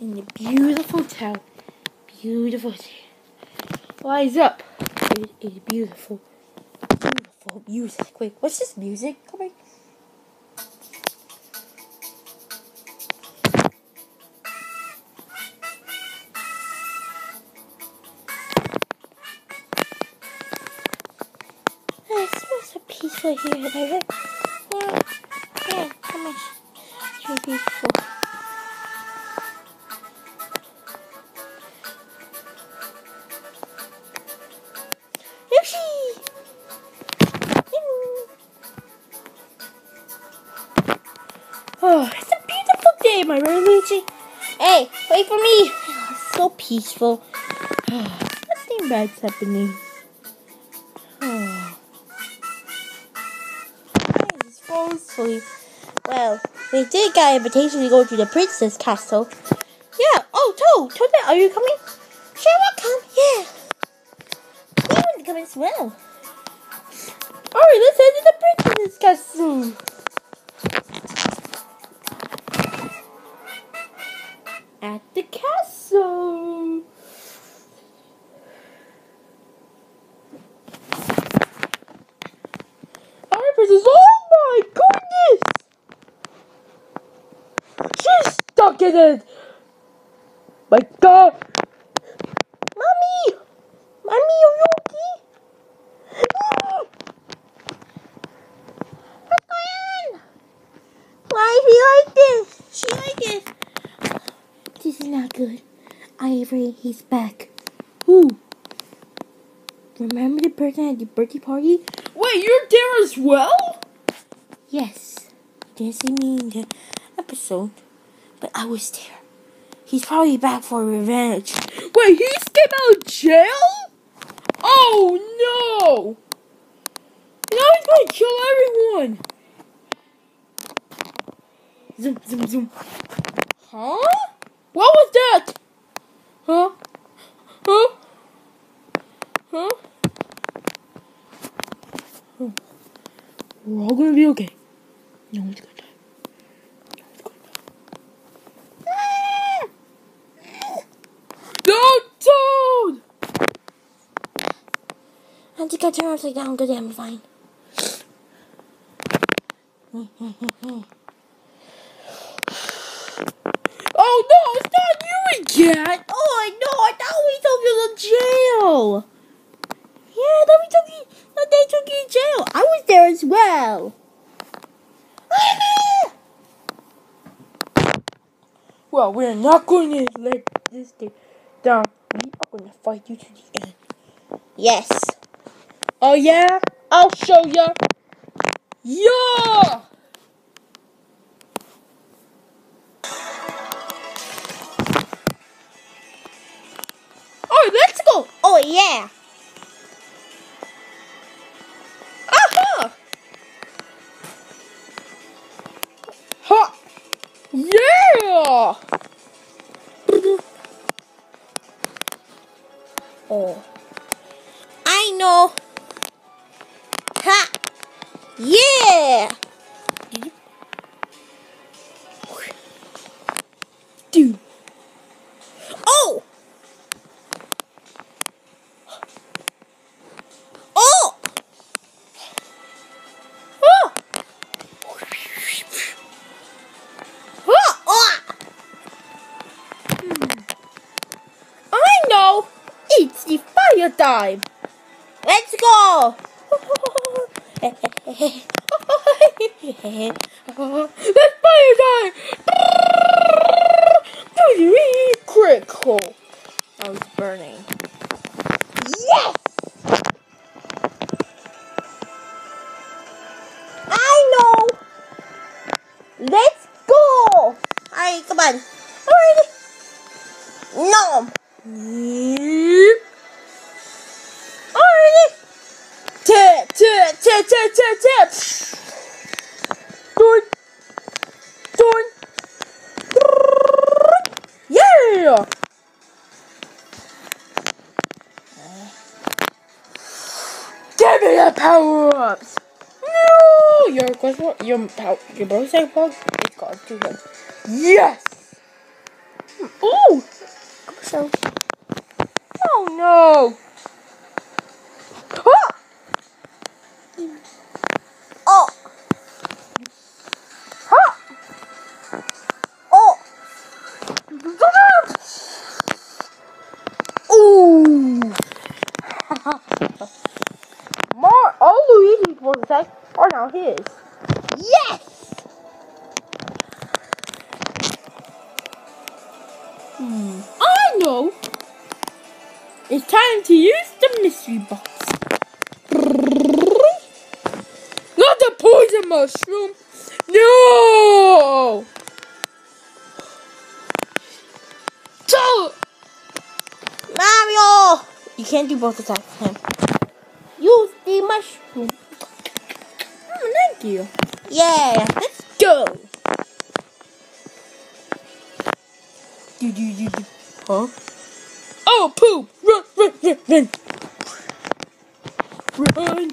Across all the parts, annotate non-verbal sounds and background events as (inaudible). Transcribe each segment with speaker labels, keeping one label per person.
Speaker 1: in the beautiful town. Beautiful. town. Rise up. It is beautiful. Beautiful music. Wait, what's this music coming? It's so peaceful here, baby. Yeah, yeah, come on. So peaceful. Peaceful. (sighs) Nothing bad's happening. (sighs) Oh. Sweet. Well, we did get an invitation to go to the princess castle. Yeah. Oh, Toad, Toad, are you coming? Sure, I'll come. Yeah. You want to come as well. Alright, let's head to the princess castle. At the castle. Alright, princess. Oh my goodness! She's it. My God. Mommy! Mommy, are you okay? What's going on? Why is he like this? She like this. This is not good. Ivory, he's back. Who? Remember the person at the birthday party?
Speaker 2: Wait, you're there as well?
Speaker 1: Yes. Didn't see me in the episode, but I was there. He's probably back for revenge.
Speaker 2: Wait, he escaped out of jail? Oh no! Now he's gonna kill everyone!
Speaker 1: Zoom, zoom, zoom.
Speaker 2: Huh? What was that? Huh? Huh? Huh?
Speaker 1: We're all gonna be okay. No one's gonna die. No one's gonna die.
Speaker 2: No, Toad!
Speaker 1: Think turn upside down. Good, I'm fine.
Speaker 2: Oh no, it's not you again!
Speaker 1: Oh no! I thought we took you to jail. Yeah, then we took you. Then they took you to jail. I was there as well.
Speaker 2: Well, we're not going to let this get down. We are going to fight you to the end.
Speaker 1: Yes.
Speaker 2: Oh yeah? I'll show ya. Yeah!
Speaker 1: Oh, let's go. Oh yeah.
Speaker 2: Aha! Ha! Yeah!
Speaker 1: Oh. I know. Yeah!
Speaker 2: Dude.
Speaker 1: Oh! Oh! Oh! Oh!
Speaker 2: I know! It's the fire time!
Speaker 1: Let's go!
Speaker 2: That's fire time! Really critical. I was burning.
Speaker 1: yes! I know! Let's go! Alright, come on. Alright. No!
Speaker 2: Tap, tap, tap, tap. Dun. Dun. Yeah! Give me the power ups! No! Your question, your power, your bonus bug, it's gone too good. Yes! Hmm.
Speaker 1: So,
Speaker 2: Oh no! Now
Speaker 1: yes!
Speaker 2: Hmm. I know. It's time to use the mystery box. Not the poison mushroom. No. So,
Speaker 1: Mario! You can't do both at attacks. Him. Use the mushroom.
Speaker 2: You.
Speaker 1: Yeah, let's go.
Speaker 2: Do do do do. Huh? Oh, poop! Run, run, run, run! Run!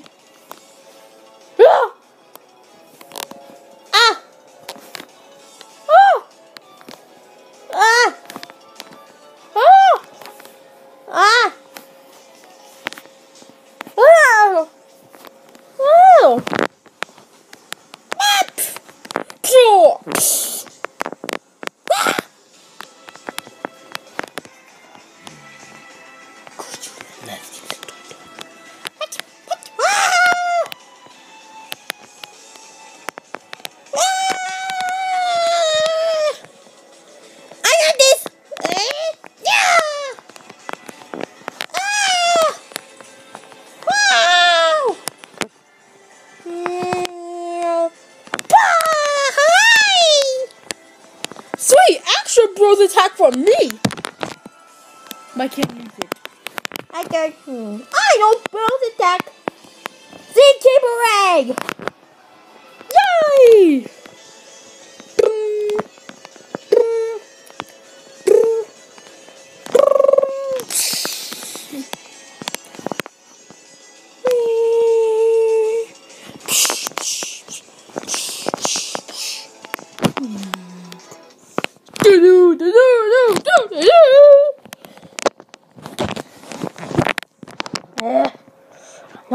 Speaker 2: From me! I can't use it.
Speaker 1: I hmm. I don't build attack. Kimbereg.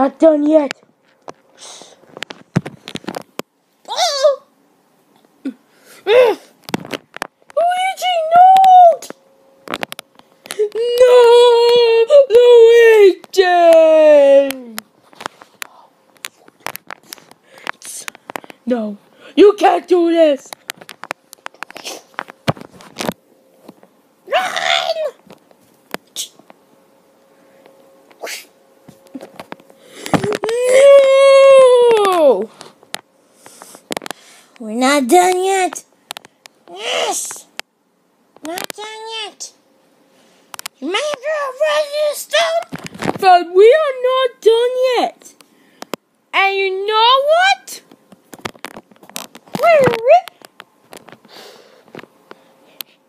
Speaker 2: Not done yet.
Speaker 1: Oh!
Speaker 2: Luigi, no! No! Luigi! No, you can't do this!
Speaker 1: Run!
Speaker 2: No!
Speaker 1: We're not done yet. Yes. Not done yet. You may have to run this stone.
Speaker 2: But we are not done yet. And you know what?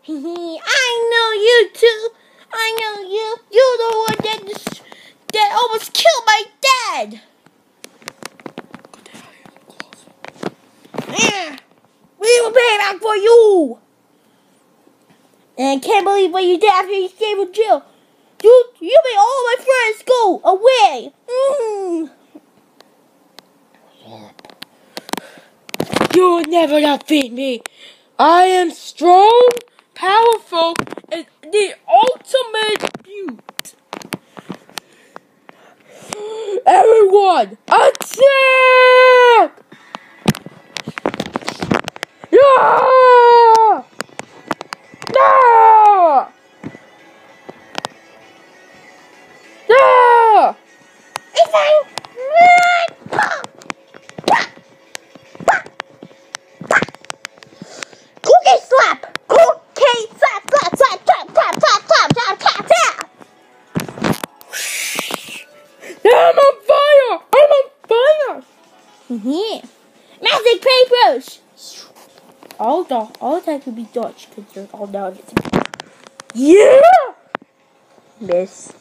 Speaker 1: I know you too. I know you. You're the one that just, that almost killed my dad. Yeah. We will pay back for you. And I can't believe what you did after you escaped from jail. You, you made all my friends go away. Mm.
Speaker 2: You will never defeat me. I am strong, powerful, and the ultimate beaut. Everyone, attack! Yeah! Yeah! Could be Dutch because they're all down. Yeah!
Speaker 1: Miss.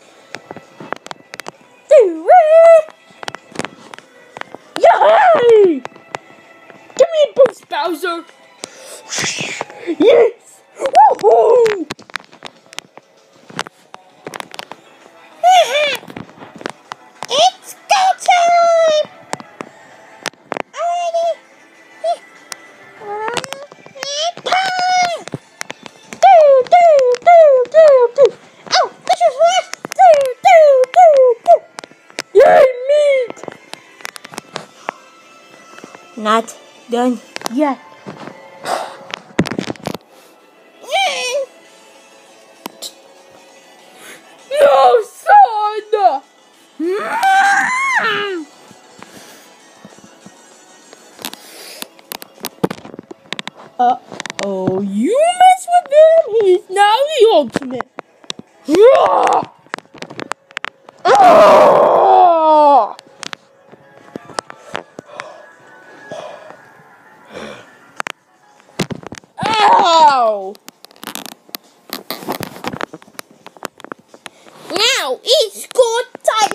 Speaker 2: Do it! Yay! Give me a boost, Bowser! Yes! Woohoo!
Speaker 1: Done yet.
Speaker 2: No, son! Uh oh, you mess with him, he's now the ultimate. Ow!
Speaker 1: Now it's good time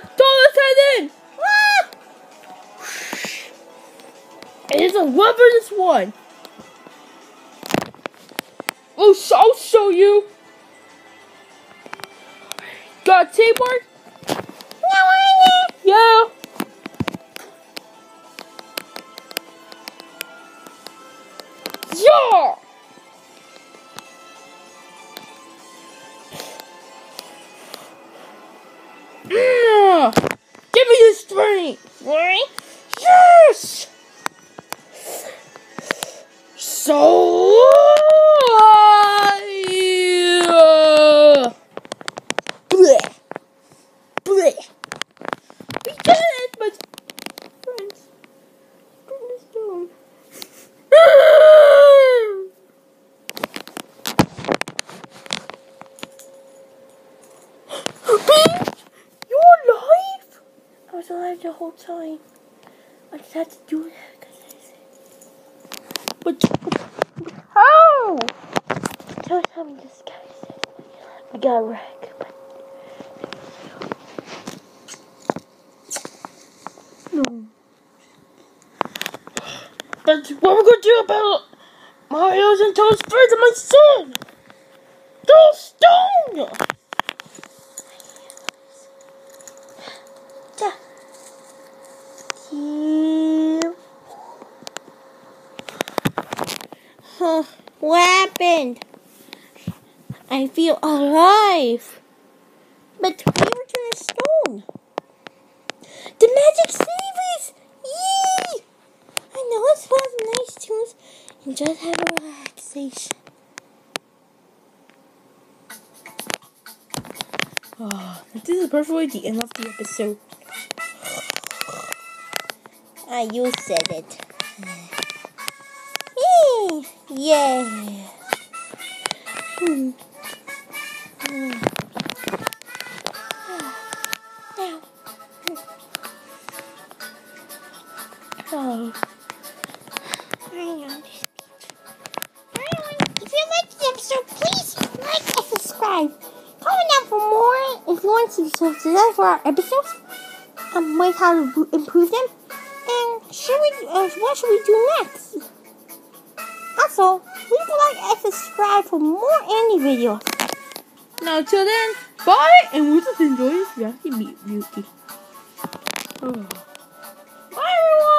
Speaker 2: throw this head in! It's a weaponless one. Oh, I'll show you. Got mark? Yeah. Oh! But how?
Speaker 1: Tell Tommy this guy said we got a wreck, but hmm.
Speaker 2: No. But what we're gonna do about Mario's and Toad's friends and my son? Throw stone!
Speaker 1: yeah. Two. Huh. What happened? I feel alive. But we were to a stone. The magic savers! Yee! I know it's one of the nice tunes and just have a relaxation.
Speaker 2: Oh, this is perfectly the end of the episode.
Speaker 1: Ah, you said it. Yeah. Hmm. Hmm.
Speaker 2: Oh.
Speaker 1: Hang on. If you like the episode, please like and subscribe. Comment down for more if you want to subscribe for our episodes. Um, with how to improve them. And should we? Uh, what should we do next? Also, leave a like and subscribe for more indie videos.
Speaker 2: Now till then, bye and we just enjoy this reality beauty. Oh. Bye everyone!